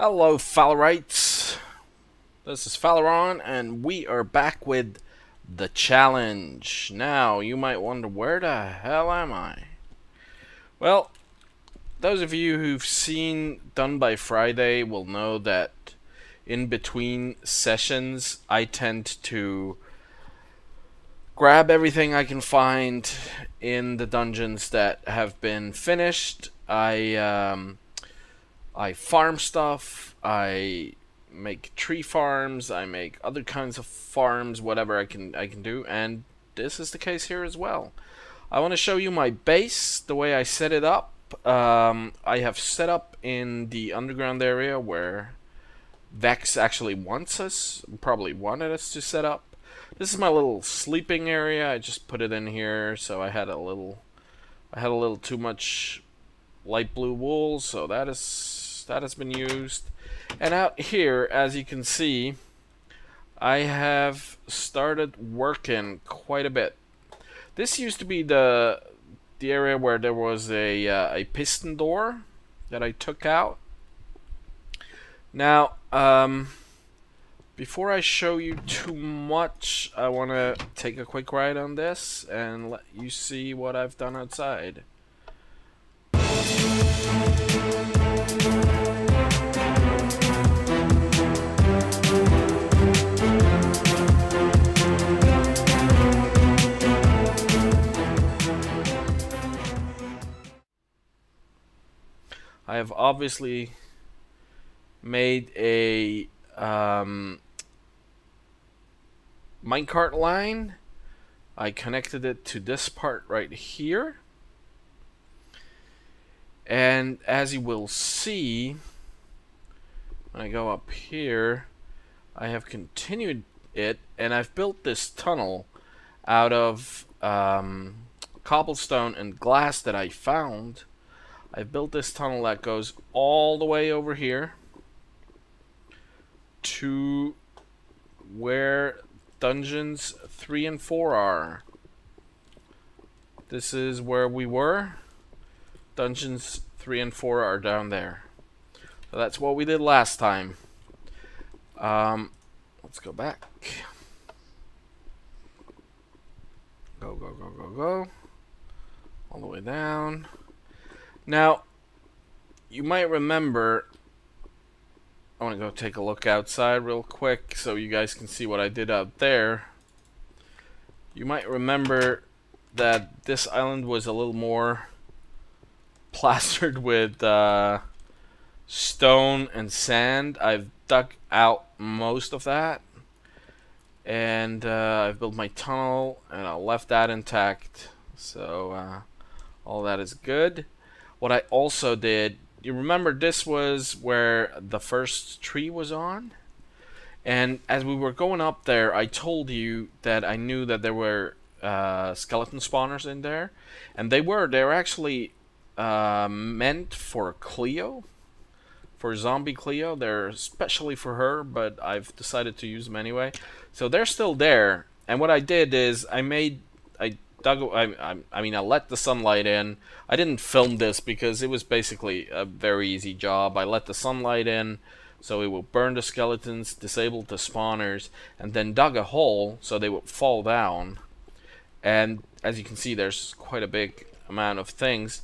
Hello, Fallerites. This is Fallaron, and we are back with the challenge. Now, you might wonder, where the hell am I? Well, those of you who've seen Done by Friday will know that in between sessions, I tend to grab everything I can find in the dungeons that have been finished. I, um, I farm stuff, I make tree farms, I make other kinds of farms, whatever I can I can do, and this is the case here as well. I want to show you my base, the way I set it up. Um, I have set up in the underground area where Vechs actually wants us, probably wanted us to set up. This is my little sleeping area. I just put it in here, so I had a little, I had a little too much light blue wool, so that is that has been used. And out here, as you can see, I have started working quite a bit. This used to be the the area where there was a uh, a piston door that I took out. Now, um, before I show you too much, I want to take a quick ride on this and let you see what I've done outside. Have obviously made a um, minecart line. I connected it to this part right here. And as you will see, when I go up here, I have continued it, and I've built this tunnel out of um, cobblestone and glass that I found I've built this tunnel that goes all the way over here to where dungeons 3 and 4 are. This is where we were. Dungeons 3 and 4 are down there. So that's what we did last time. Um, let's go back. Go, go, go, go, go. All the way down. Now, you might remember, I want to go take a look outside real quick so you guys can see what I did out there. You might remember that this island was a little more plastered with uh, stone and sand. I've dug out most of that. And uh, I've built my tunnel and I left that intact. So uh, all that is good. What I also did, you remember this was where the first tree was on? And as we were going up there, I told you that I knew that there were uh, skeleton spawners in there. And they were. They were actually uh, meant for Cleo. For zombie Cleo. They're especially for her, but I've decided to use them anyway. So they're still there. And what I did is I made dug. I, I, I mean, I let the sunlight in. I didn't film this because it was basically a very easy job. I let the sunlight in, so it would burn the skeletons, disable the spawners, and then dug a hole so they would fall down. And as you can see, there's quite a big amount of things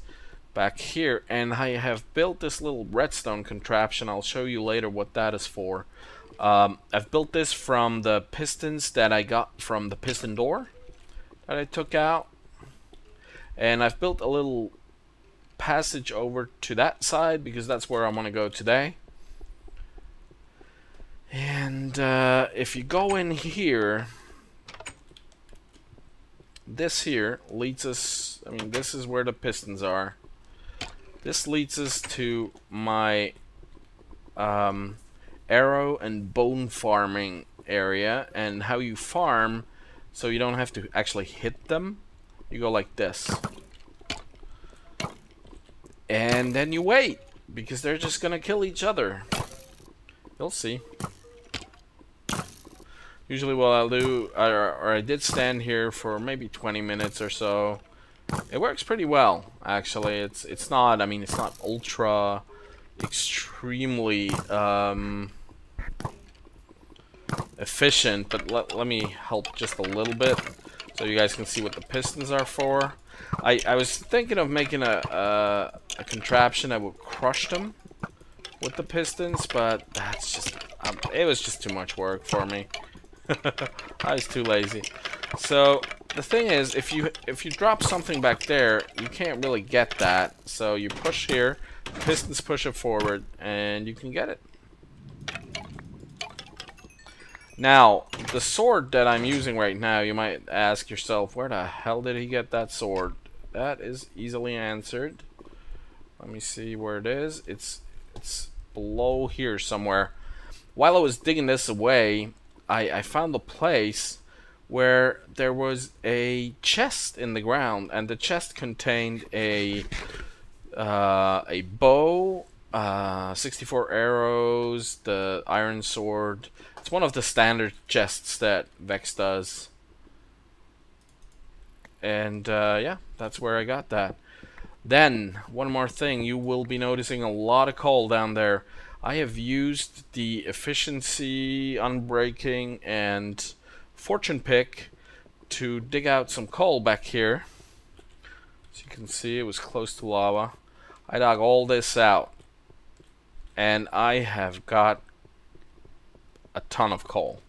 back here. And I have built this little redstone contraption. I'll show you later what that is for. Um, I've built this from the pistons that I got from the piston door that I took out. And I've built a little passage over to that side because that's where I want to go today. And uh, if you go in here, this here leads us, I mean, this is where the pistons are. This leads us to my um, arrow and bone farming area and how you farm so you don't have to actually hit them. You go like this. And then you wait. Because they're just gonna kill each other. You'll see. Usually what I'll do, or, or I did stand here for maybe 20 minutes or so. It works pretty well, actually. It's it's not, I mean, it's not ultra extremely um, efficient, but let, let me help just a little bit so you guys can see what the pistons are for. I, I was thinking of making a, a, a contraption that would crush them with the pistons, but that's just, um, it was just too much work for me. I was too lazy. So the thing is, if you if you drop something back there, you can't really get that. So you push here, pistons push it forward, and you can get it. Now, the sword that I'm using right now, you might ask yourself, where the hell did he get that sword? That is easily answered. Let me see where it is. It's it's below here somewhere. While I was digging this away, I, I found a place where there was a chest in the ground, and the chest contained a uh, a bow, uh, 64 arrows, the iron sword. It's one of the standard chests that Vechs does. And uh, yeah, that's where I got that. Then, one more thing, you will be noticing a lot of coal down there. I have used the efficiency, unbreaking, and fortune pick to dig out some coal back here. As you can see, it was close to lava. I dug all this out. And I have got a ton of coal.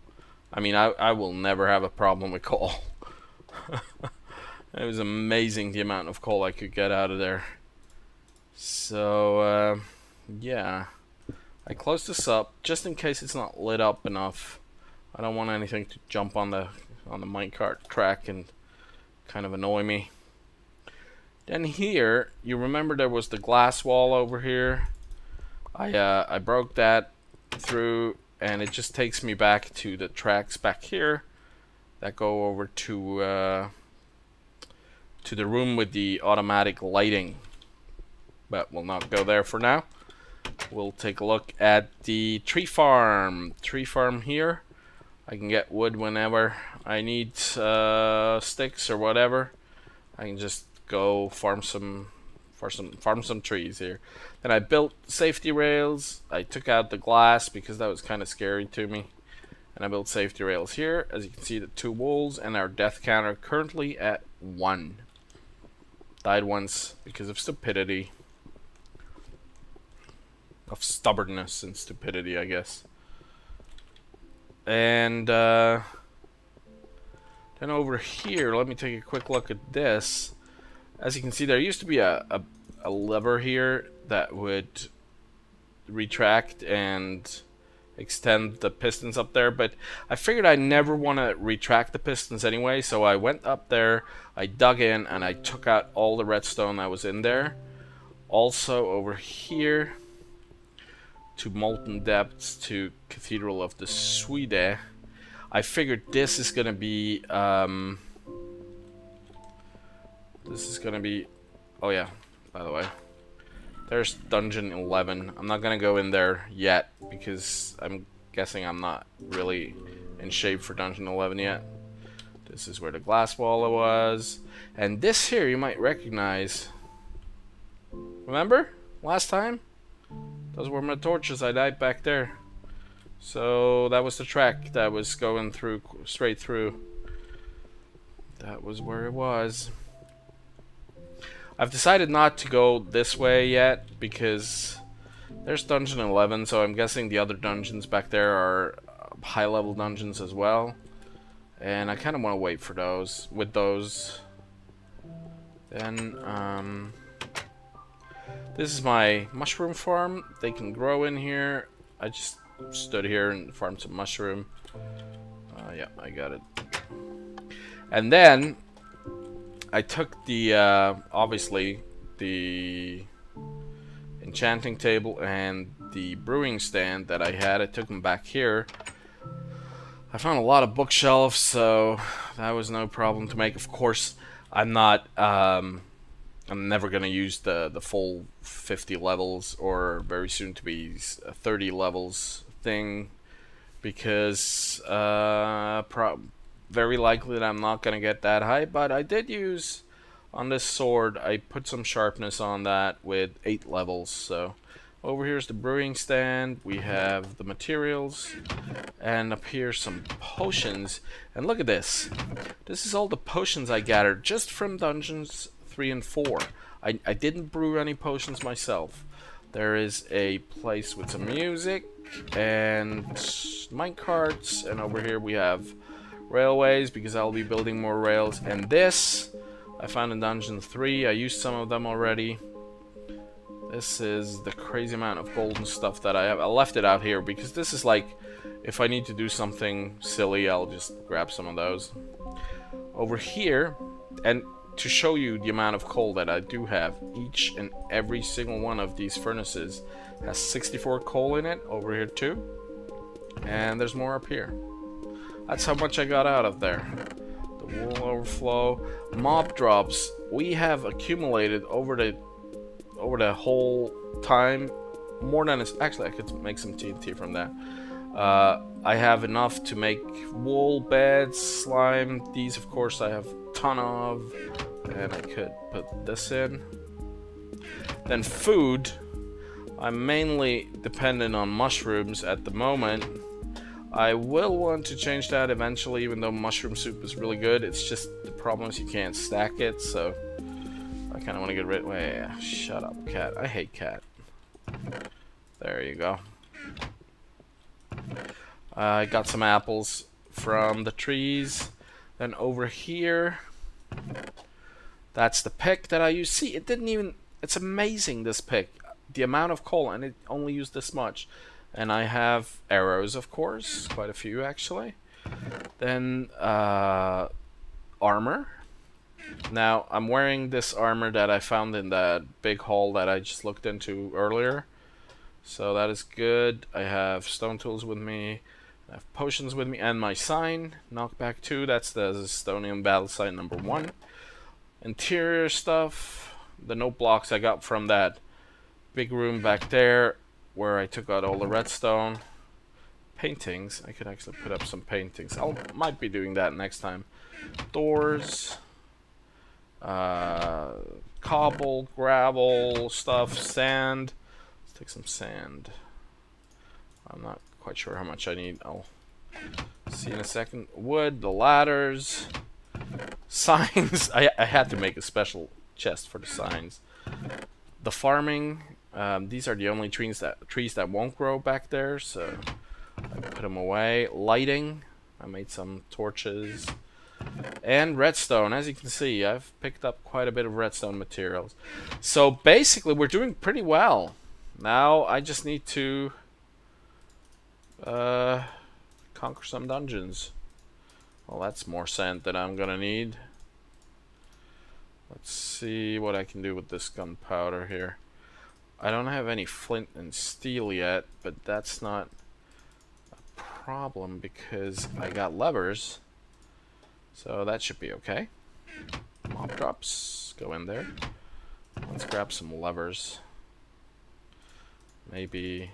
I mean, I, I will never have a problem with coal. it was amazing the amount of coal I could get out of there. So, uh, yeah. I close this up just in case it's not lit up enough. I don't want anything to jump on the on the minecart track and kind of annoy me. Then here, you remember there was the glass wall over here. I uh, I broke that through, and it just takes me back to the tracks back here that go over to uh, to the room with the automatic lighting. But we'll not go there for now. We'll take a look at the tree farm. Tree farm here. I can get wood whenever I need uh, sticks or whatever. I can just go farm some farm some farm some trees here. Then I built safety rails. I took out the glass because that was kind of scary to me. And I built safety rails here. As you can see, the two walls and our death counter currently at one. Died once because of stupidity. Of stubbornness and stupidity, I guess. And uh, then over here, let me take a quick look at this. As you can see, there used to be a, a, a lever here that would retract and extend the pistons up there but I figured I never want to retract the pistons anyway so I went up there I dug in and I took out all the redstone that was in there also over here to Molten Depths to Cathedral of the Swede. I figured this is gonna be um, this is gonna be oh yeah by the way. There's dungeon 11 I'm not gonna go in there yet because I'm guessing I'm not really in shape for dungeon 11 yet. This is where the glass wall was. And this here you might recognize. Remember? Last time? Those were my torches. I died back there. So that was the track that was going through, straight through. That was where it was. I've decided not to go this way yet because there's dungeon 11 so I'm guessing the other dungeons back there are high level dungeons as well and I kind of want to wait for those with those then um, this is my mushroom farm. They can grow in here. I just stood here and farmed some mushroom. Uh, yeah, I got it. And then I took the, uh, obviously, the enchanting table and the brewing stand that I had. I took them back here. I found a lot of bookshelves, so that was no problem to make. Of course, I'm not um, I'm never going to use the, the full 50 levels or very soon to be 30 levels thing because uh, very likely that I'm not going to get that high but I did use on this sword I put some sharpness on that with 8 levels so Over here's the brewing stand. We have the materials. And up here some potions. And look at this. This is all the potions I gathered just from dungeons 3 and 4. I, I didn't brew any potions myself. There is a place with some music and minecarts. And over here we have railways because I'll be building more rails. And this I found in Dungeon 3. I used some of them already. This is the crazy amount of golden stuff that I have. I left it out here because this is like, if I need to do something silly, I'll just grab some of those. Over here, and to show you the amount of coal that I do have, each and every single one of these furnaces has 64 coal in it, over here too. And there's more up here. That's how much I got out of there. The wool overflow. Mob drops. We have accumulated over the over the whole time more than it's actually I could make some TNT from that. Uh, I have enough to make wool beds, slime. These, of course, I have a ton of, and I could put this in. Then food. I'm mainly dependent on mushrooms at the moment. I will want to change that eventually, even though mushroom soup is really good. It's just the problem is you can't stack it, so I kind of want to get rid. Wait, shut up, cat. I hate cat. There you go. I got some apples from the trees. Then over here, that's the pick that I use. See, it didn't even. It's amazing this pick. The amount of coal, and it only used this much. And I have arrows, of course, quite a few actually. Then uh, armor. Now, I'm wearing this armor that I found in that big hole that I just looked into earlier. So that is good. I have stone tools with me. I have potions with me and my sign. Knockback 2, that's the Estonian battle sign number 1. Interior stuff. The note blocks I got from that big room back there where I took out all the redstone paintings. I could actually put up some paintings. I might be doing that next time. Doors, uh, cobble, gravel, stuff, sand. Let's take some sand. I'm not quite sure how much I need. I'll see in a second. Wood, the ladders, signs. I, I had to make a special chest for the signs. The farming, um, these are the only trees that trees that won't grow back there, so I put them away. Lighting, I made some torches. And redstone, as you can see, I've picked up quite a bit of redstone materials. So basically, we're doing pretty well. Now I just need to uh, conquer some dungeons. Well, that's more sand than I'm gonna need. Let's see what I can do with this gunpowder here. I don't have any flint and steel yet, but that's not a problem because I got levers. So that should be okay. Mob drops, go in there. Let's grab some levers. Maybe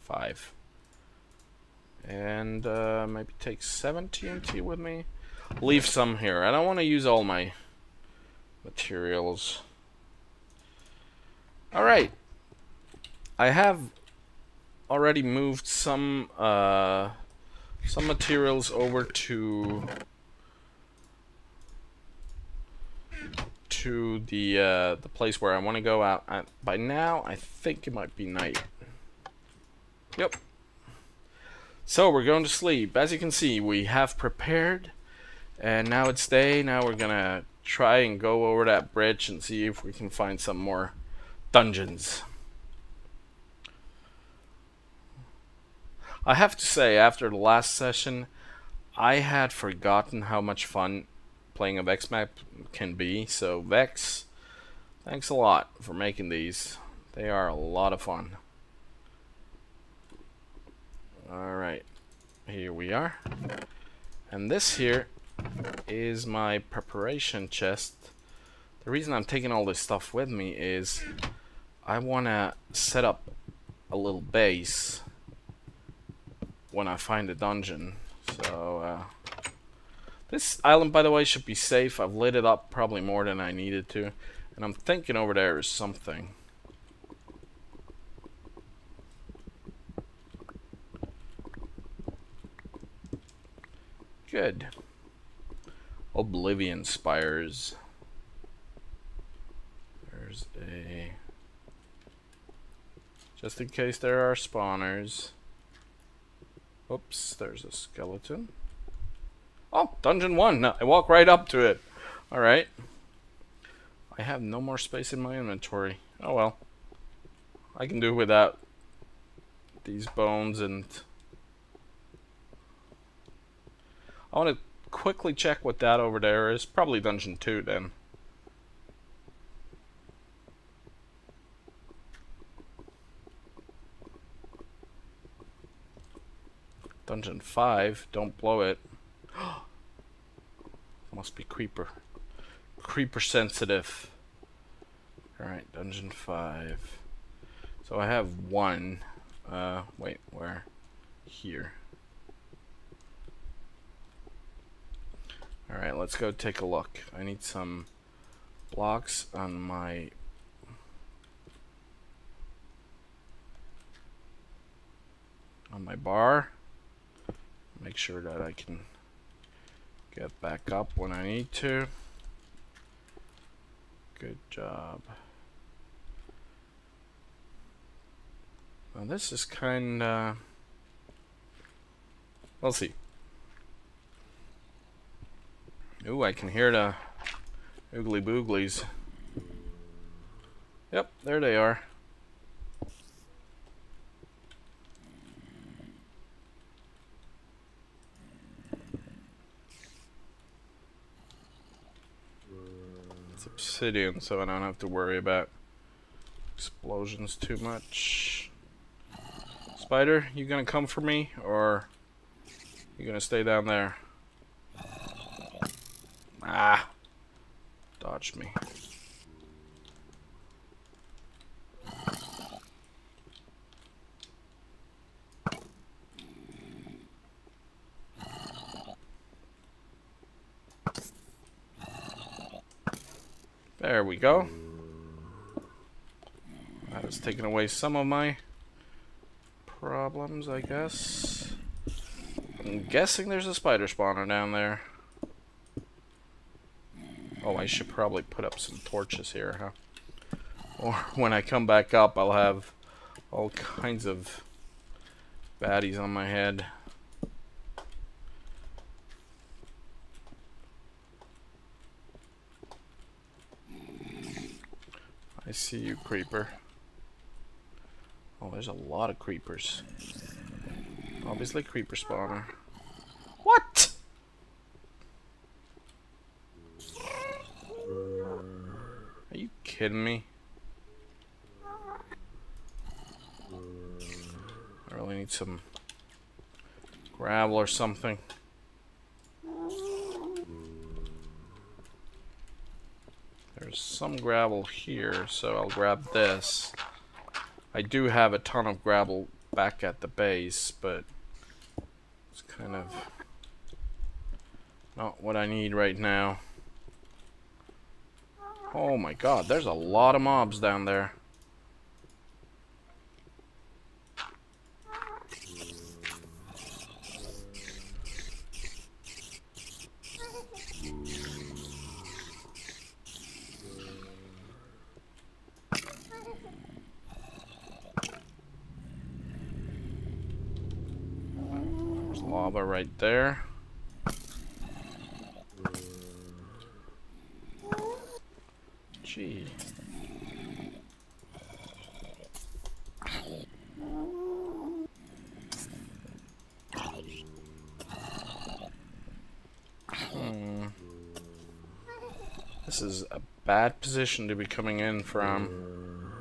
five. And uh, maybe take seven TNT with me. Leave some here. I don't want to use all my materials. Alright. I have already moved some uh, some materials over to to the uh, the place where I want to go out. By now, I think it might be night. Yep. So we're going to sleep. As you can see, we have prepared, and now it's day. Now we're gonna try and go over that bridge and see if we can find some more dungeons. I have to say, after the last session, I had forgotten how much fun playing a Vechs map can be. So Vechs, thanks a lot for making these. They are a lot of fun. Alright, here we are. And this here is my preparation chest. The reason I'm taking all this stuff with me is I want to set up a little base when I find a dungeon. So, uh, this island, by the way, should be safe. I've lit it up probably more than I needed to. And I'm thinking over there is something. Good. Oblivion Spires. There's a... Just in case there are spawners. Oops, there's a skeleton. Oh, dungeon one. I walk right up to it. Alright. I have no more space in my inventory. Oh well. I can do without these bones and... I want to quickly check what that over there is. Probably dungeon 2 then. Dungeon 5, don't blow it. Must be creeper. Creeper sensitive. Alright, dungeon 5. So I have one. Uh, wait, where? Here. Alright, let's go take a look. I need some blocks on my on my bar. Make sure that I can get back up when I need to. Good job. Well, this is kind of... We'll see. Ooh, I can hear the oogly booglies. Yep, there they are. It's obsidian, so I don't have to worry about explosions too much. Spider, you gonna come for me, or you gonna stay down there? Ah! Dodged me. There we go. That has taken away some of my problems, I guess. I'm guessing there's a spider spawner down there. Oh, I should probably put up some torches here, huh? Or when I come back up, I'll have all kinds of baddies on my head. I see you, creeper. Oh, there's a lot of creepers. Obviously, creeper spawner. What? Are you kidding me? I really need some gravel or something. There's some gravel here, so I'll grab this. I do have a ton of gravel back at the base, but it's kind of not what I need right now. Oh my god, there's a lot of mobs down there. Lava right there. Gee. Hmm. This is a bad position to be coming in from.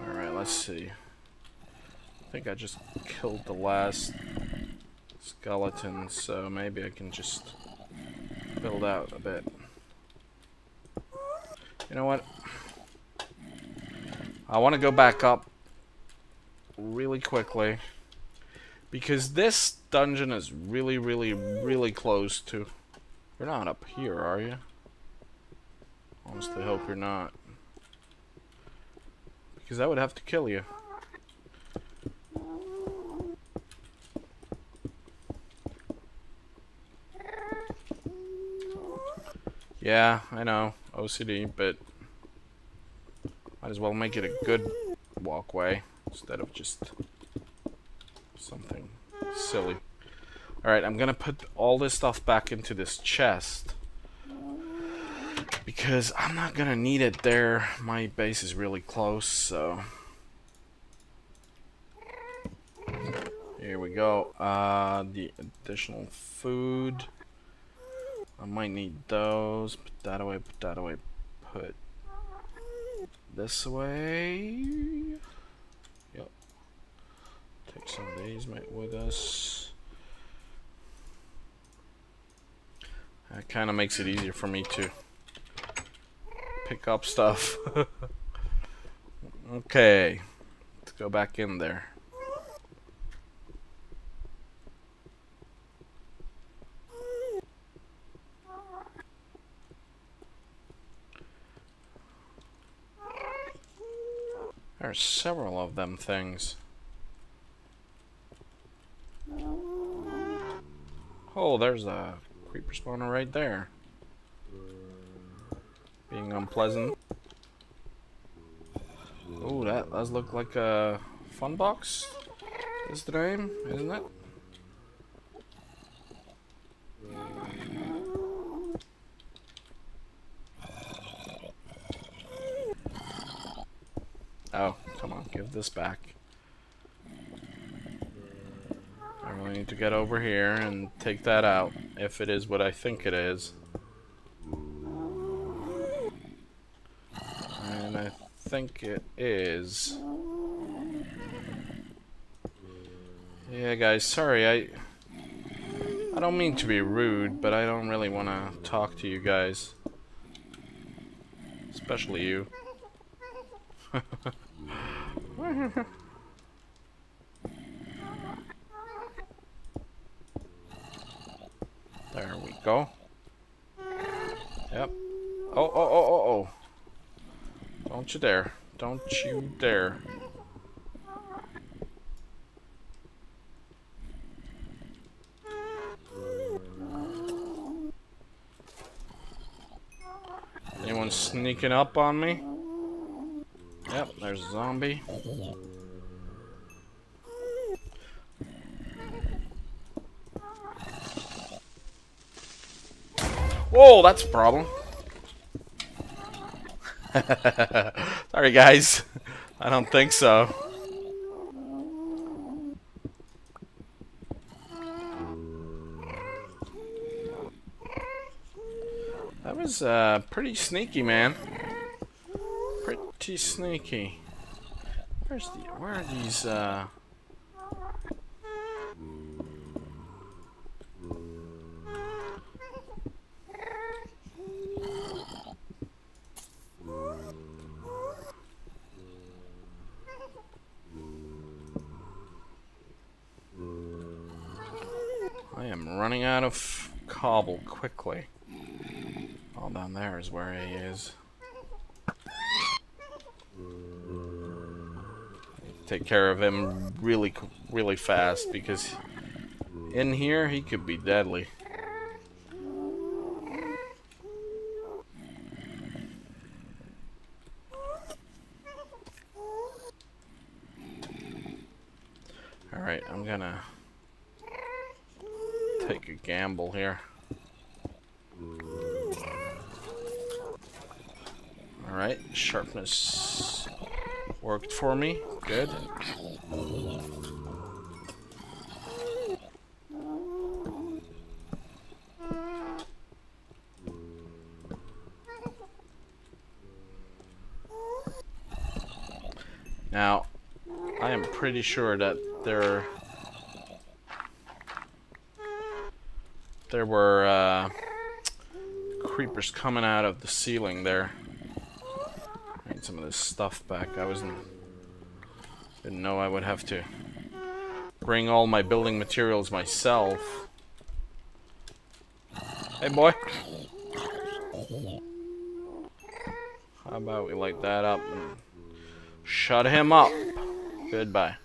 Alright, let's see. I think I just killed the last skeleton, so maybe I can just build out a bit. You know what? I want to go back up really quickly because this dungeon is really, really, really close to... You're not up here, are you? Honestly, hope you're not. Because I would have to kill you. Yeah, I know. OCD, but might as well make it a good walkway instead of just something silly. Alright, I'm gonna put all this stuff back into this chest. Because I'm not gonna need it there. My base is really close, so... Here we go. Uh, the additional food. I might need those. Put that away, put that away, put this away. Yep. Take some of these mate, with us. That kind of makes it easier for me to pick up stuff. okay. Let's go back in there. There's several of them things. Oh, there's a creeper spawner right there. Being unpleasant. Oh, that does look like a fun box. Is the name, isn't it? Oh, come on, give this back. I really need to get over here and take that out, if it is what I think it is. And I think it is. Yeah, guys, sorry, I... I don't mean to be rude, but I don't really want to talk to you guys. Especially you. there we go. Yep. Oh, oh, oh, oh, oh. Don't you dare. Don't you dare. Anyone sneaking up on me? Yep, there's a zombie. Whoa, that's a problem. Sorry, guys. I don't think so. That was uh, pretty sneaky, man pretty sneaky. Where's the where are these uh I am running out of cobble quickly. All down there is where he is. Take care of him really, really fast because in here he could be deadly. Alright, I'm gonna take a gamble here. Alright, sharpness worked for me. Good. Now, I am pretty sure that there there were uh, creepers coming out of the ceiling there. I need some of this stuff back. I wasn't didn't know I would have to bring all my building materials myself. Hey, boy. How about we light that up and shut him up? Goodbye.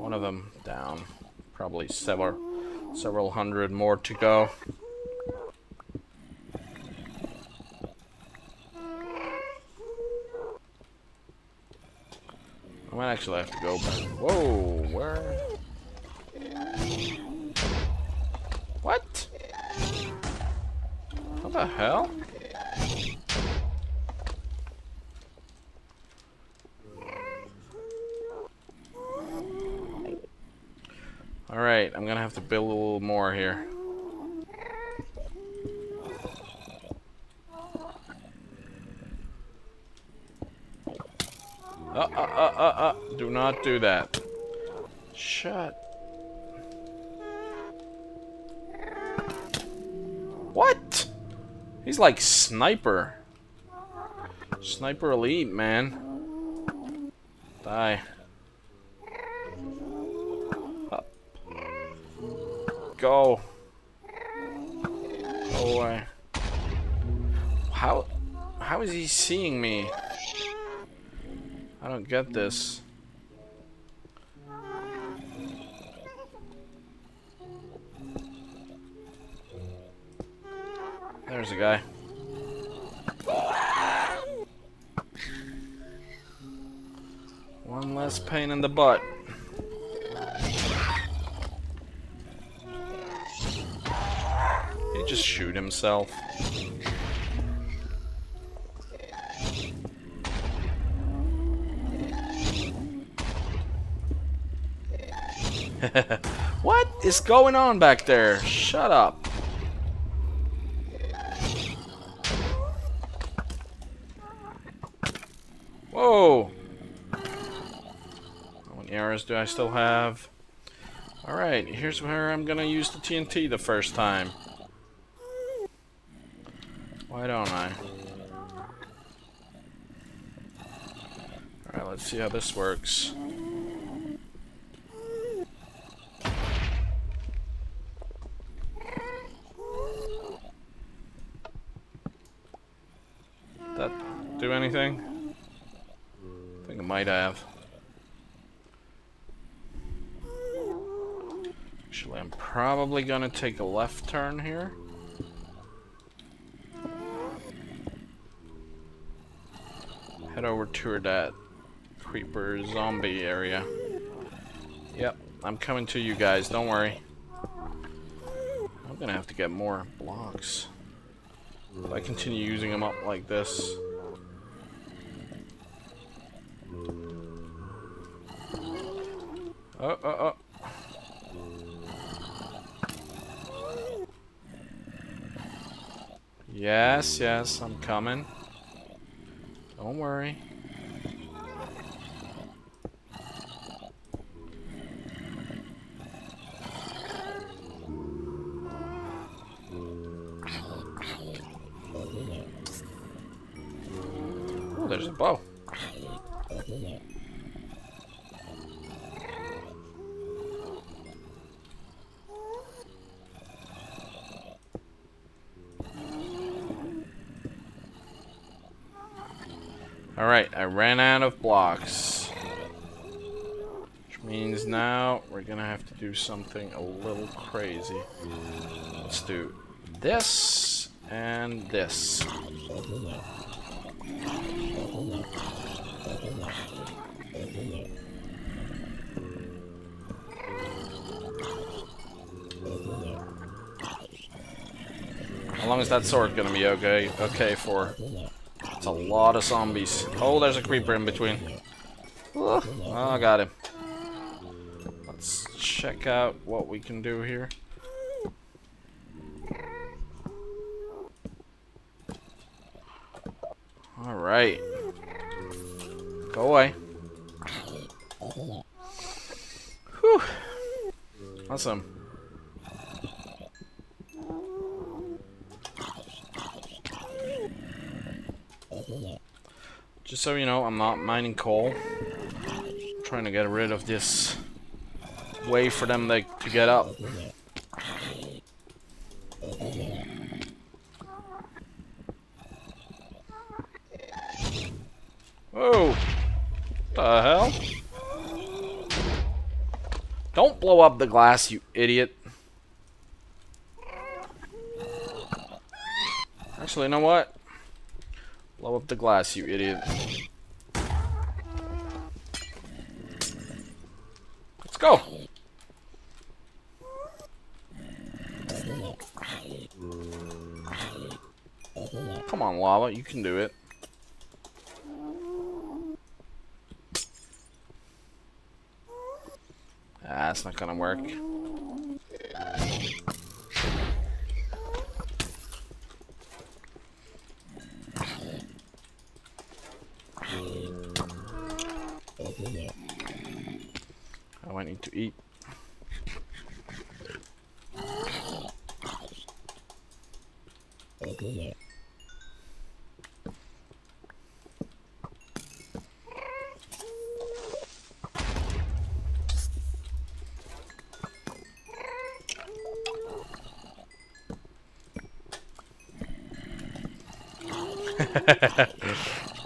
One of them down. Probably several, several hundred more to go. I might actually have to go back. Whoa, where? What? What the hell? I'm gonna have to build a little more here. Uh, uh, uh, uh, uh, do not do that. Shut. What? He's like sniper. Sniper elite, man. Die. Go. Go away. How, how is he seeing me? I don't get this. There's a guy. One less pain in the butt. Just shoot himself. what is going on back there? Shut up. Whoa! How many arrows do I still have? Alright, here's where I'm gonna use the TNT the first time. Why don't I? Alright, let's see how this works. That do anything? I think it might have. Actually, I'm probably gonna take a left turn here. Head over to that creeper zombie area. Yep, I'm coming to you guys, don't worry. I'm gonna have to get more blocks. If I continue using them up like this. Oh, oh, oh. Yes, yes, I'm coming. Don't worry. Oh, there's a bow. Alright, I ran out of blocks. Which means now we're gonna have to do something a little crazy. Let's do this and this. How long is that sword gonna be okay okay for? It's a lot of zombies. Oh, there's a creeper in between. Oh, I got him. Let's check out what we can do here. Alright. Go away. Whew. Awesome. So you know, I'm not mining coal. Trying to get rid of this way for them like, to get up. Whoa! The hell? Don't blow up the glass, you idiot. Actually, you know what? Blow up the glass, you idiot. Let's go. Come on, lava. You can do it. Ah, that's not gonna work. I need to eat.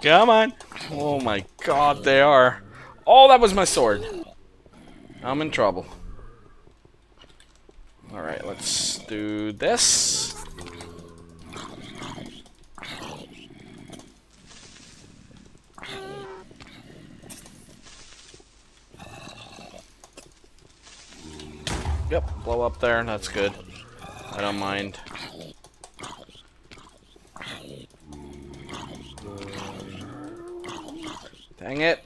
Come on. Oh my god, they are. Oh, that was my sword. I'm in trouble. Alright, let's do this. Yep, blow up there, that's good. I don't mind. Dang it.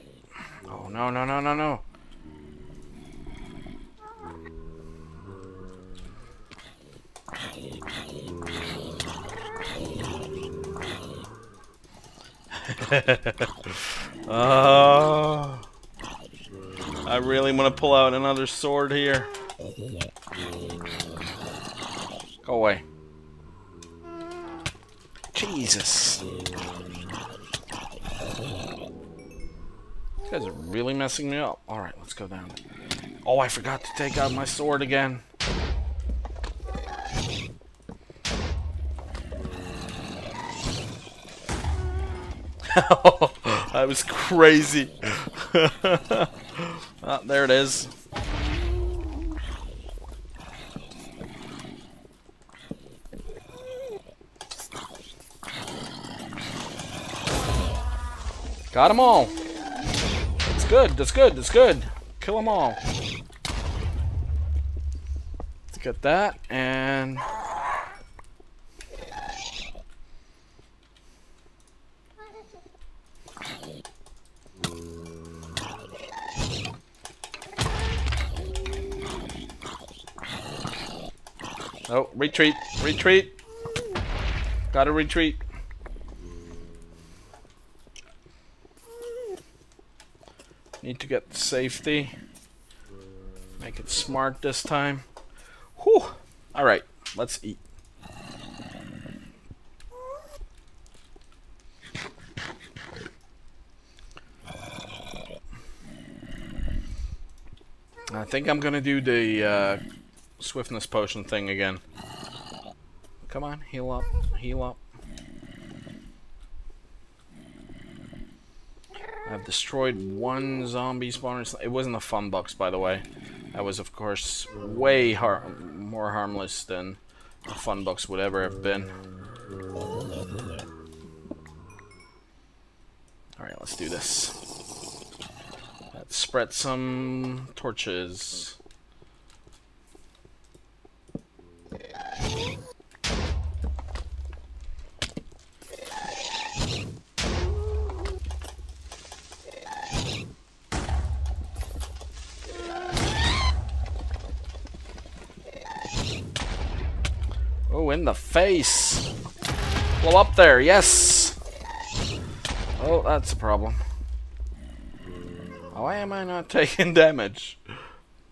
Oh, no, no, no, no, no. Oh, I really want to pull out another sword here. Go away. Jesus. You guys are really messing me up. Alright, let's go down. Oh, I forgot to take out my sword again. That was crazy. oh, there it is. Got them all. That's good. That's good. That's good. Kill them all. Let's get that and. Retreat, retreat. Gotta retreat. Need to get safety. Make it smart this time. Whew. Alright, let's eat. I think I'm gonna do the uh, swiftness potion thing again. Come on, heal up, heal up. I've destroyed one zombie spawner. It wasn't a fun box, by the way. That was, of course, way har more harmless than a fun box would ever have been. Alright, let's do this. Let's spread some torches. Oh, in the face. Blow up there, yes. Oh, that's a problem. Why am I not taking damage?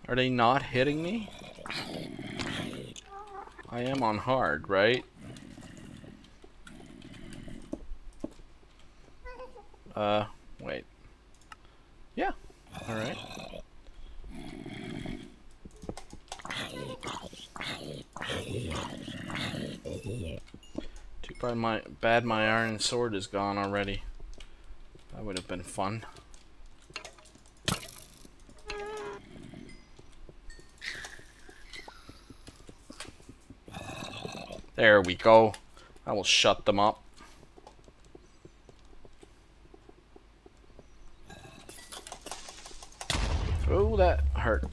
Are they not hitting me? I am on hard, right? Uh, wait. Yeah, alright. Too bad my, bad my iron sword is gone already. That would have been fun. There we go. I will shut them up. Oh, that hurt.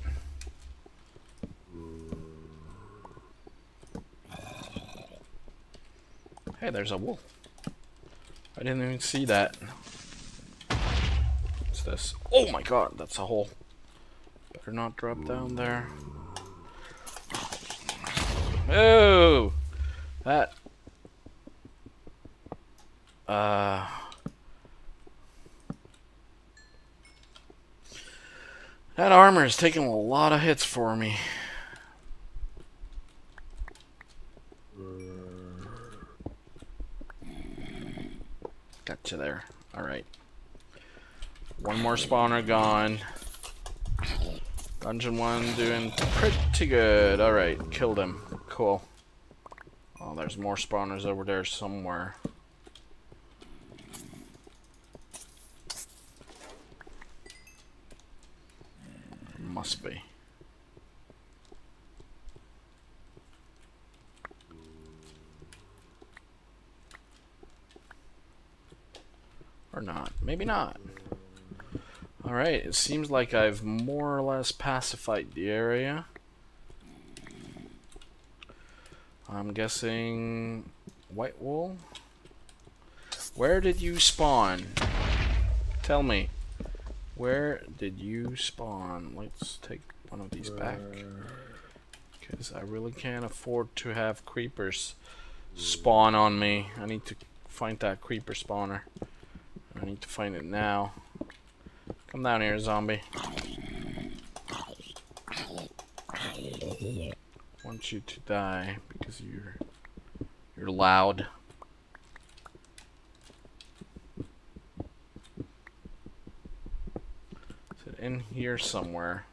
Hey, there's a wolf. I didn't even see that. What's this? Oh my god, that's a hole. Better not drop down there. Oh! That... Uh... That armor is taking a lot of hits for me. Gotcha there. Alright. One more spawner gone. Dungeon 1 doing pretty good. Alright, killed him. Cool. Oh, there's more spawners over there somewhere. Must be. Or not. Maybe not. Alright, it seems like I've more or less pacified the area. I'm guessing white wool. Where did you spawn? Tell me. Where did you spawn? Let's take one of these back. Because I really can't afford to have creepers spawn on me. I need to find that creeper spawner. I need to find it now. Come down here, zombie. I want you to die because you're you're loud. Is it in here somewhere?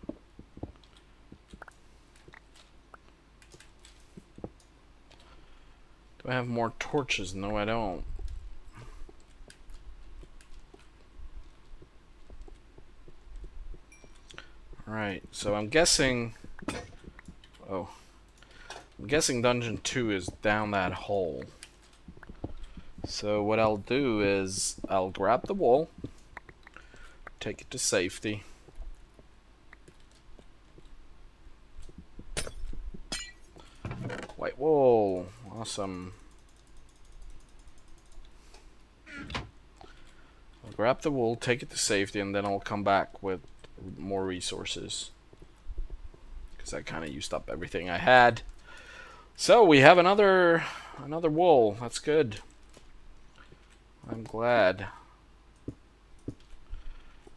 Do I have more torches? No, I don't. Right, so I'm guessing... Oh. I'm guessing Dungeon 2 is down that hole. So what I'll do is, I'll grab the wall, take it to safety. White wall, awesome. I'll grab the wool, take it to safety, and then I'll come back with more resources because I kind of used up everything I had. So we have another another wool. That's good. I'm glad.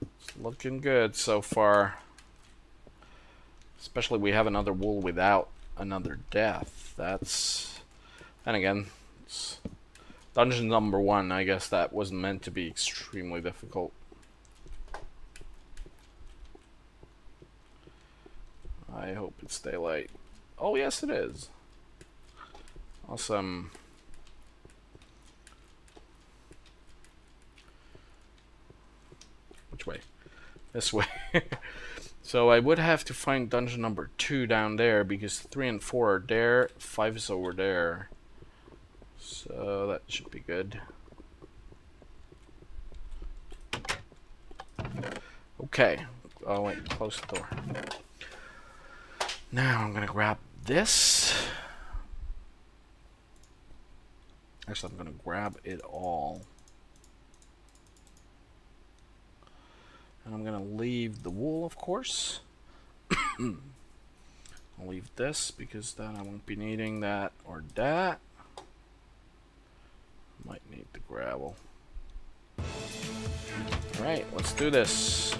It's looking good so far. Especially we have another wool without another death. That's and again, dungeon number one. I guess that wasn't meant to be extremely difficult. I hope it's daylight. Oh, yes, it is. Awesome. Which way? This way. so I would have to find dungeon number two down there because three and four are there, five is over there. So that should be good. Okay. Oh wait, close the door. Now I'm gonna grab this. Actually, I'm gonna grab it all. And I'm gonna leave the wool, of course. I'll leave this because then I won't be needing that or that. Might need the gravel. Alright, let's do this.